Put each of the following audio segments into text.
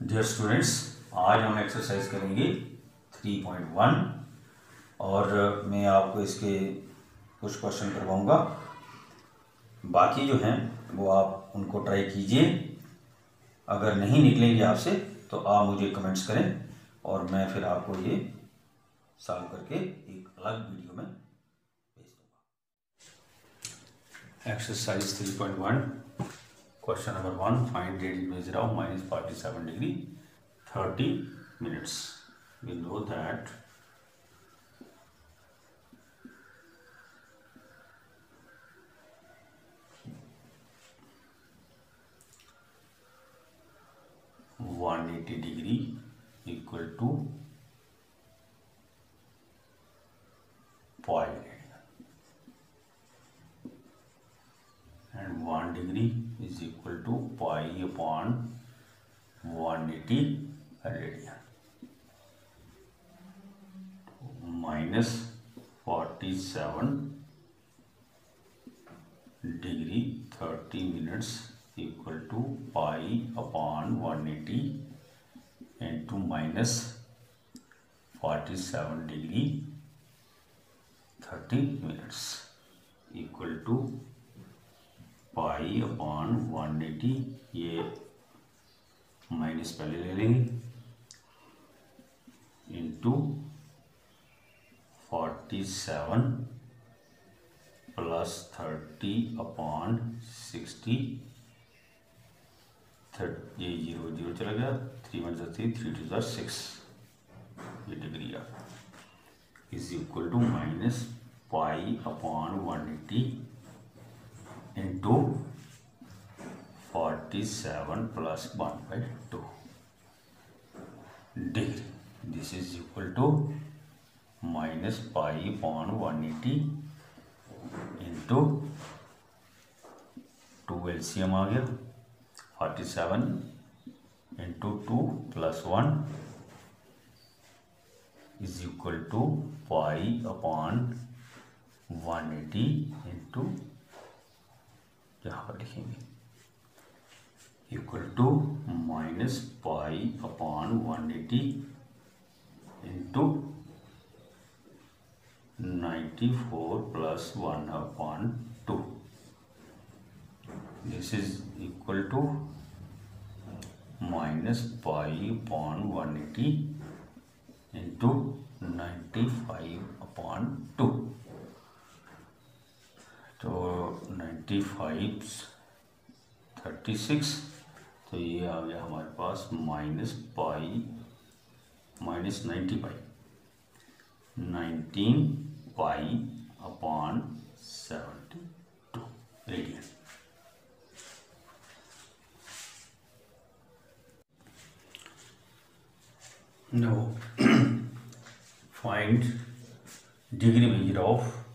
Dear students आज हम exercise करेंगे 3.1 और मैं आपको इसके कुछ क्वेश्चन करवाऊँगा। बाकी जो हैं, वो आप उनको ट्राई कीजिए। अगर नहीं निकलेंगे आपसे तो आप मुझे कमेंट्स करें और मैं फिर आपको ये सॉल्व करके एक अलग वीडियो में भेज दूँगा। Exercise 3.1 Question number one, find radian measure of minus 47 degree, 30 minutes. We know that one eighty degree equal to pi and one degree is equal to pi upon 180 radian. Minus 47 degree 30 minutes equal to pi upon 180 into minus 47 degree 30 minutes equal to pi upon one eighty ये minus पहले ले लेंगे into forty seven plus thirty upon sixty thirty ये zero zero चला गया three one three three two are six ये degree uh is equal to minus pi upon one eighty into 47 plus 1 by 2 degree. This is equal to minus pi upon 180 into 2 LCM आ गया 47 into 2 plus 1 is equal to pi upon 180 into यहाँ पर लिखेंगे। Equal to minus pi upon one eighty into ninety four plus one upon two this is equal to minus pi upon one eighty into ninety five upon two तो ninety five thirty six तो ये आ गया हमारे पास minus pi minus ninety pi nineteen pi upon seventy two radian no find degree measure of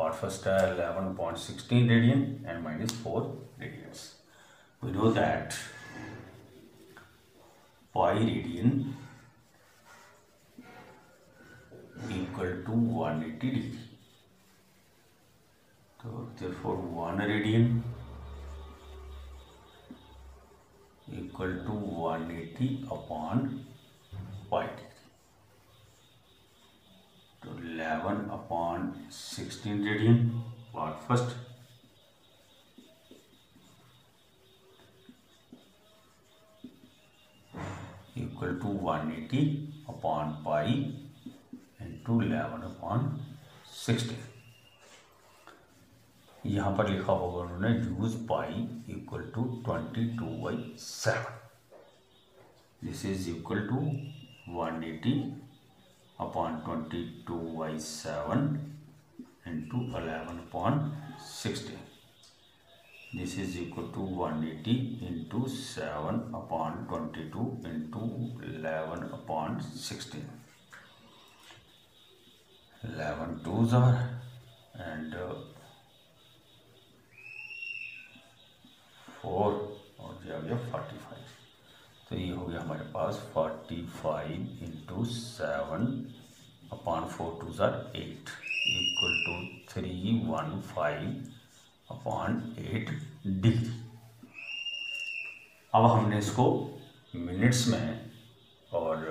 part first uh, 11.16 radian and minus 4 radians. We know that pi radian equal to 180 degree. So therefore 1 radian equal to 180 upon pi. 11 upon 16 radian part first equal to 180 upon pi into eleven upon sixteen यहाँ पर लिखा होगा उन्होंने use pi equal to twenty two by seven this is equal to one eighty upon 22 by 7 into 11 upon 16. This is equal to 180 into 7 upon 22 into 11 upon 16. 11 twos are and uh, 4 और ये आ गया 45 तो ये हो गया हमारे पास forty five into seven upon Four two are eight equal to three one five upon eight degree अब हमने इसको मिनट्स में और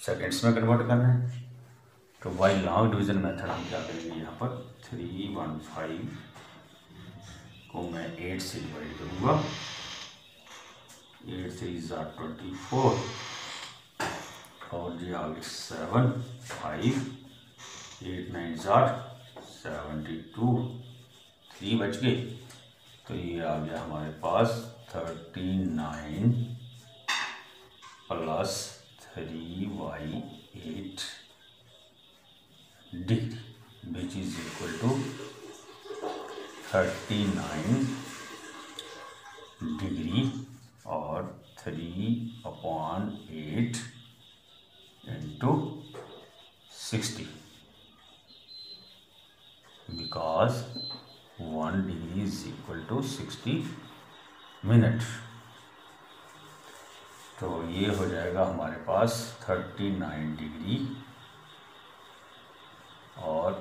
सेकेंड्स में कन्वर्ट करना है। तो बाई लॉन्ग डिवीज़न मेथड हम क्या करेंगे यहाँ पर? थ्री वन फाइव को मैं एट से डिवाइड करूँगा। Eight three are twenty four और ये आ आगे seven five eight nine are seventy two three बच गए। तो ये आ गया हमारे पास thirty nine plus three by eight degree which is equal to thirty nine degree और three upon eight into sixty because one degree is equal to sixty minute तो ये हो जाएगा हमारे पास थर्टी नाइन डिग्री और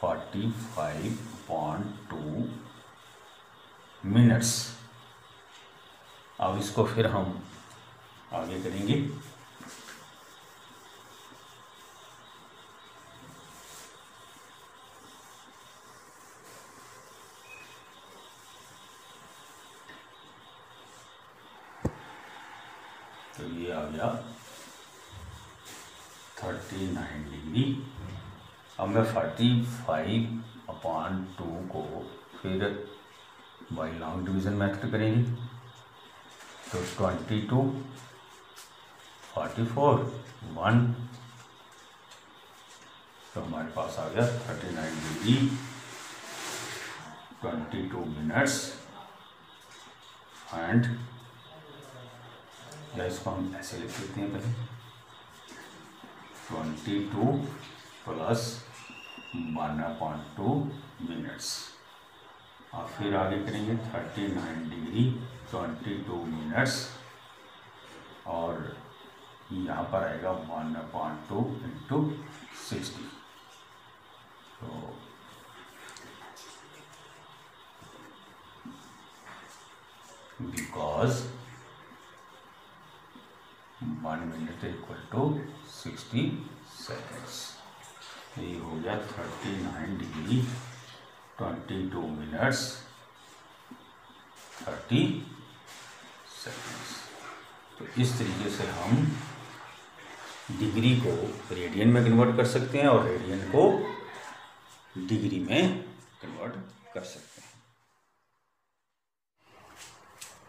forty five point two minutes अब इसको फिर हम आगे करेंगे। तो ये आ गया थर्टी नाइन डिग्री। अब मैं फोर्टी फाइव अपॉन टू को फिर बाई लॉन्ग डिवीज़न मेथड करेंगे। तो twenty two forty four one तो हमारे पास आ गया thirty nine degree twenty two minutes and या इसको हम ऐसे लिख लेते हैं पहले। Twenty two plus one point two minutes और फिर आगे करेंगे thirty nine degree twenty two minutes और यहाँ पर आएगा one point two into sixty तो because one minute equal to sixty seconds ये हो गया thirty nine degree twenty two minutes thirty seconds तो इस तरीके से हम डिग्री को रेडियन में कन्वर्ट कर सकते हैं और रेडियन को डिग्री में कन्वर्ट कर सकते हैं।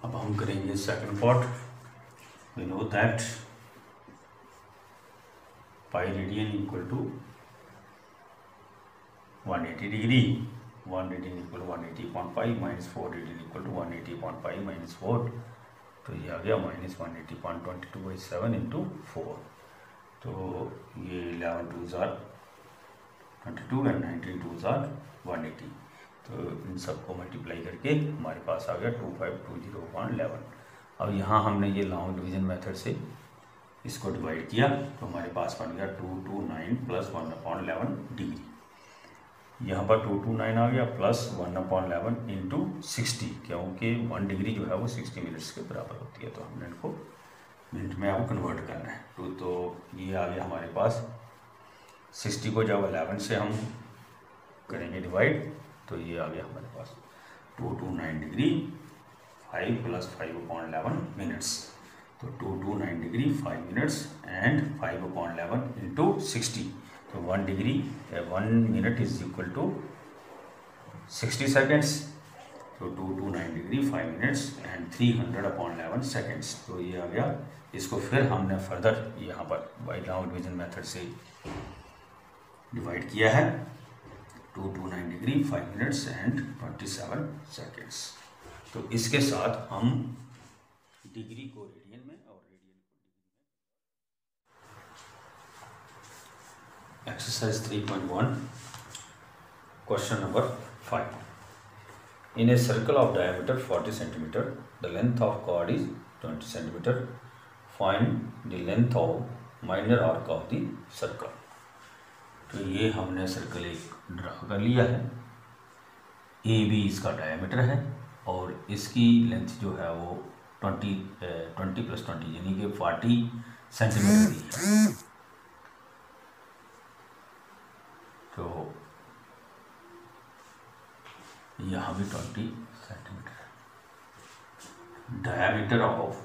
अब हम करेंगे second part we know that pi radian equal to 180 degree 1 radian equal to 180.5 minus 4 radian equal to 180.5 minus 4 तो ये आ गया minus one eighty point twenty two by seven into four तो ये eleven two are twenty two and nineteen two are one eighty तो इन सबको multiply करके हमारे पास आ गया two five two zero point eleven अब यहाँ हमने ये लॉन्ग डिवीज़न मेथड से इसको डिवाइड किया तो हमारे पास बन गया two two nine plus one upon eleven degree यहाँ पर टू टू नाइन आ गया plus one upon eleven into sixty क्योंकि वन डिग्री जो है वो सिक्सटी मिनट्स के बराबर होती है तो हमने इनको मिनट में आपको कन्वर्ट करना है तो तो ये आ गया हमारे पास। सिक्सटी को जब अलेवन से हम करेंगे डिवाइड तो ये आ गया हमारे पास two two nine degree five plus five upon eleven minutes तो two two nine degree five minutes and five upon eleven into sixty तो one degree one minute is equal to sixty seconds तो two two nine degree five minutes and three hundred upon eleven seconds तो ये आ गया। इसको फिर हमने further यहाँ पर बाई राउंड डिवीज़न मेथड से डिवाइड किया है। Two two nine degree five minutes and twenty seven seconds तो इसके साथ हम डिग्री को रेडियन में और radian three point one question number five in a circle of diameter forty centimetre the length of chord is twenty centimetre find the length of minor arc of the तो ये हमने circle एक draw कर लिया है। A B इसका diameter है और इसकी लेंथ जो है वो ट्वेंटी ट्वेंटी प्लस ट्वेंटी यानी कि फोर्टी सेंटीमीटर दी है तो यहाँ भी twenty centimetre diameter of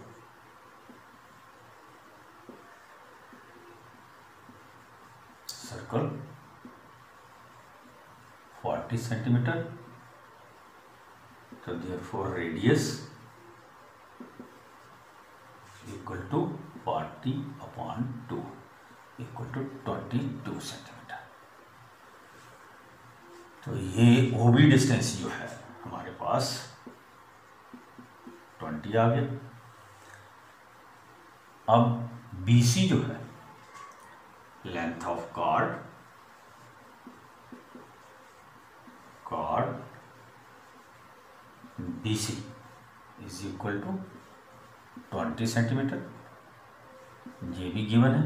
circle forty centimetre तो therefore radius equal to forty upon two equal to twenty two centimetre तो ये ओ बी डिस्टेंस जो है हमारे पास ट्वेंटी आ गया। अब बी सी जो है length of card card B C is equal to twenty centimetre ये भी गिवन है।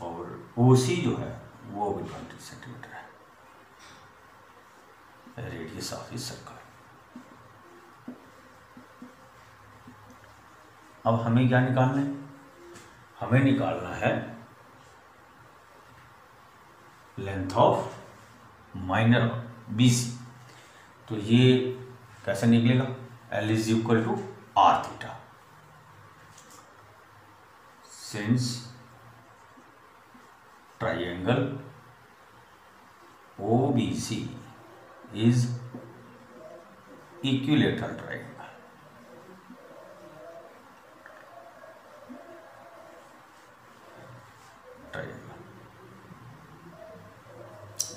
और ओ सी जो है वो भी ट्वेंटी सेंटीमीटर है। रेडियस ऑफ़ इस सर्कल अब हमें क्या निकालना है? हमें निकालना है length of minor B C तो ये कैसे निकलेगा? L is equal to R theta since triangle O B C is equilateral triangle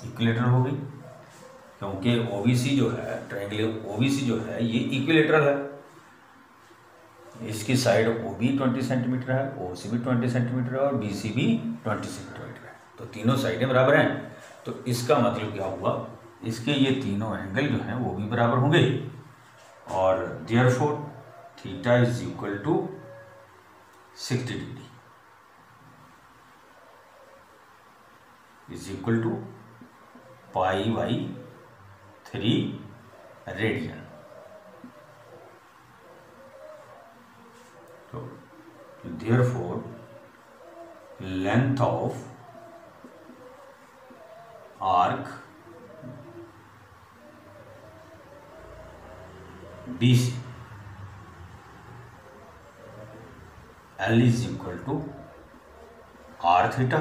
equilateral हो गई, क्योंकि ओबीसी जो है ट्रायंगल ओबीसी जो है, ये इक्विलेटरल है। इसकी side O B twenty centimetre है ओ सी भी ट्वेंटी सेंटीमीटर है और बी सी भी ट्वेंटी सेंटीमीटर तो तीनों साइडें बराबर हैं। तो इसका मतलब क्या हुआ? इसके ये तीनों एंगल जो हैं, वो भी बराबर होंगे। और therefore theta is equal to sixty degree is equal to pi by three radian तो therefore length of arc B C L is equal to R theta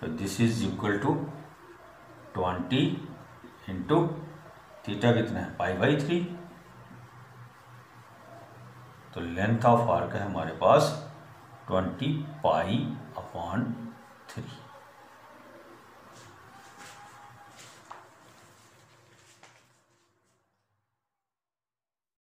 तो this is equal to twenty into theta कितना है? Pi by three. तो length of arc है हमारे पास twenty pi upon three.